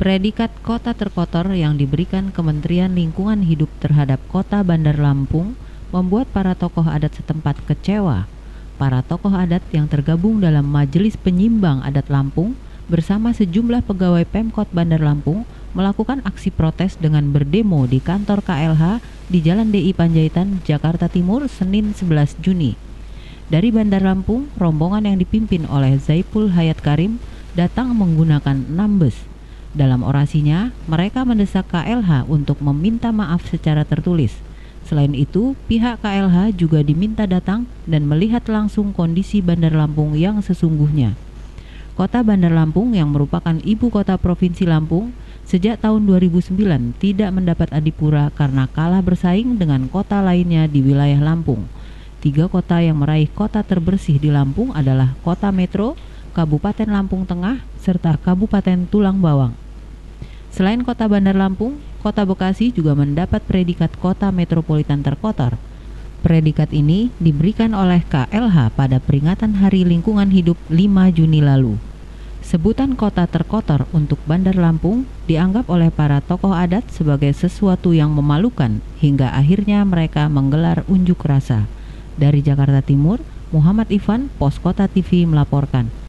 Predikat kota terkotor yang diberikan Kementerian Lingkungan Hidup terhadap kota Bandar Lampung membuat para tokoh adat setempat kecewa. Para tokoh adat yang tergabung dalam Majelis Penyimbang Adat Lampung bersama sejumlah pegawai Pemkot Bandar Lampung melakukan aksi protes dengan berdemo di kantor KLH di Jalan DI Panjaitan, Jakarta Timur, Senin 11 Juni. Dari Bandar Lampung, rombongan yang dipimpin oleh Zaipul Hayat Karim datang menggunakan 6 bus. Dalam orasinya, mereka mendesak KLH untuk meminta maaf secara tertulis. Selain itu, pihak KLH juga diminta datang dan melihat langsung kondisi Bandar Lampung yang sesungguhnya. Kota Bandar Lampung yang merupakan ibu kota Provinsi Lampung sejak tahun 2009 tidak mendapat adipura karena kalah bersaing dengan kota lainnya di wilayah Lampung. Tiga kota yang meraih kota terbersih di Lampung adalah Kota Metro, Kabupaten Lampung Tengah, serta Kabupaten Tulang Bawang. Selain kota Bandar Lampung, kota Bekasi juga mendapat predikat kota metropolitan terkotor. Predikat ini diberikan oleh KLH pada peringatan Hari Lingkungan Hidup 5 Juni lalu. Sebutan kota terkotor untuk Bandar Lampung dianggap oleh para tokoh adat sebagai sesuatu yang memalukan hingga akhirnya mereka menggelar unjuk rasa. Dari Jakarta Timur, Muhammad Ivan, Pos Kota TV melaporkan.